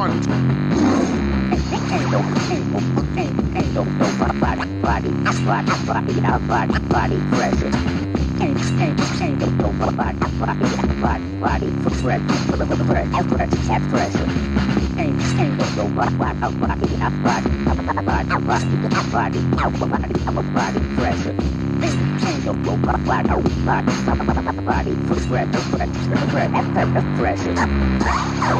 one. Body present. Body present body for breath, breath, breath, breath, breath, breath.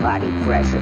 body pressure.